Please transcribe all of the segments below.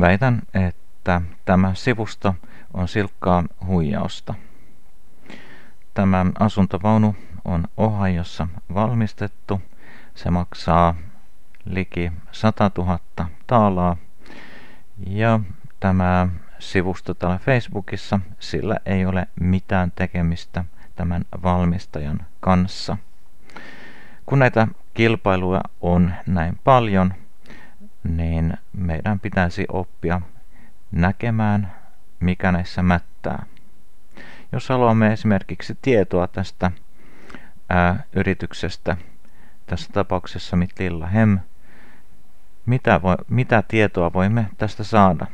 Väitän, että tämä sivusto on silkkaa huijausta. Tämä asuntovaunu on Ohiossa valmistettu. Se maksaa liki 100 000 taalaa. Ja tämä sivusto täällä Facebookissa, sillä ei ole mitään tekemistä tämän valmistajan kanssa. Kun näitä kilpailuja on näin paljon, niin meidän pitäisi oppia näkemään, mikä näissä mättää. Jos haluamme esimerkiksi tietoa tästä ää, yrityksestä, tässä tapauksessa Mitlilla Hem, mitä, voi, mitä tietoa voimme tästä saada?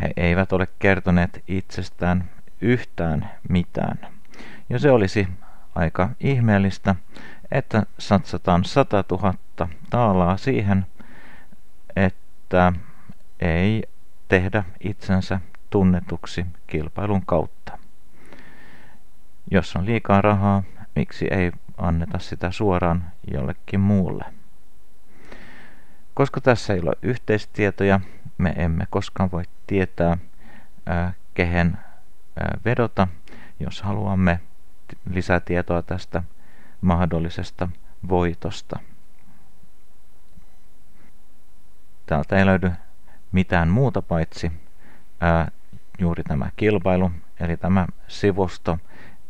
He eivät ole kertoneet itsestään yhtään mitään. Ja se olisi aika ihmeellistä, että satsataan 100 000 taalaa siihen, että ei tehdä itsensä tunnetuksi kilpailun kautta. Jos on liikaa rahaa, miksi ei anneta sitä suoraan jollekin muulle? Koska tässä ei ole yhteistietoja, me emme koskaan voi tietää, ää, kehen vedota, jos haluamme lisätietoa tästä mahdollisesta voitosta. Täältä ei löydy mitään muuta paitsi ää, juuri tämä kilpailu, eli tämä sivusto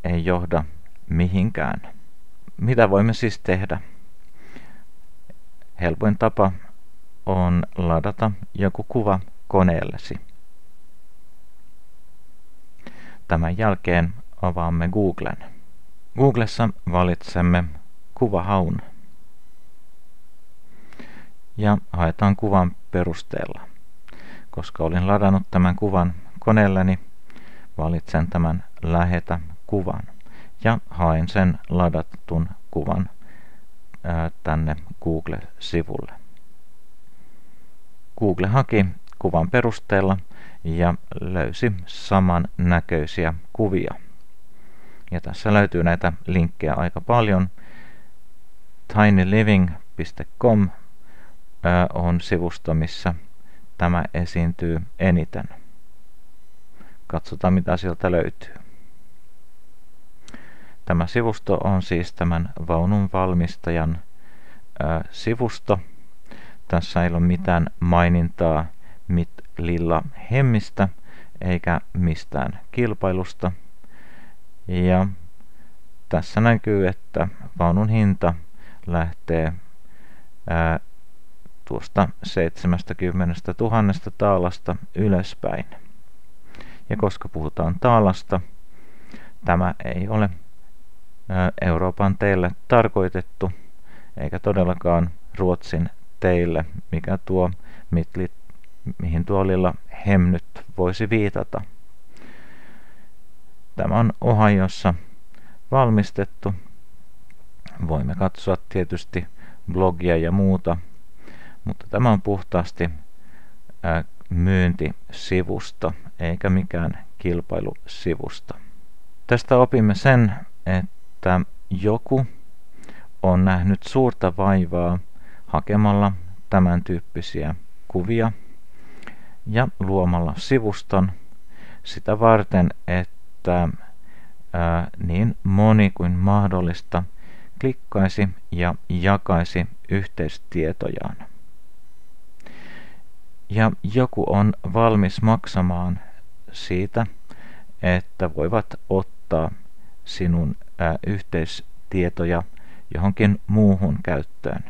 ei johda mihinkään. Mitä voimme siis tehdä? Helpoin tapa on ladata joku kuva koneellesi. Tämän jälkeen avaamme Googlen. Googlessa valitsemme kuvahaun ja haetaan kuvan perusteella. Koska olin ladannut tämän kuvan koneelleni, valitsen tämän lähetä kuvan ja haen sen ladattun kuvan ää, tänne Google-sivulle. Google haki kuvan perusteella ja löysi saman näköisiä kuvia. Ja tässä löytyy näitä linkkejä aika paljon. tinyliving.com on sivusto, missä tämä esiintyy eniten. Katsotaan mitä sieltä löytyy. Tämä sivusto on siis tämän vaunun valmistajan sivusto. Tässä ei ole mitään mainintaa mit lilla hemmistä eikä mistään kilpailusta. Ja tässä näkyy, että vaunun hinta lähtee tuosta 70 000 taalasta ylöspäin. Ja koska puhutaan taalasta, tämä ei ole Euroopan teille tarkoitettu, eikä todellakaan Ruotsin teille, mikä tuo mitlit, mihin tuolilla hemnyt voisi viitata. Tämä on Ohiossa valmistettu. Voimme katsoa tietysti blogia ja muuta, mutta tämä on puhtaasti myyntisivusto eikä mikään kilpailusivusto. Tästä opimme sen, että joku on nähnyt suurta vaivaa hakemalla tämän tyyppisiä kuvia ja luomalla sivuston sitä varten, että ää, niin moni kuin mahdollista klikkaisi ja jakaisi yhteistietojaan. Ja joku on valmis maksamaan siitä, että voivat ottaa sinun ää, yhteistietoja johonkin muuhun käyttöön.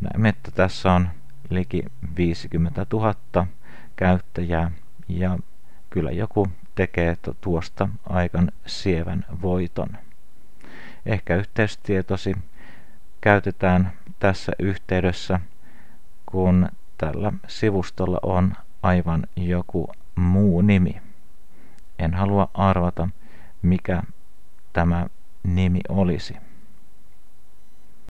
Näemme, että tässä on liki 50 000 käyttäjää ja kyllä joku tekee tuosta aikan sievän voiton. Ehkä yhteistietosi käytetään tässä yhteydessä, kun tällä sivustolla on aivan joku muu nimi. En halua arvata, mikä tämä nimi olisi.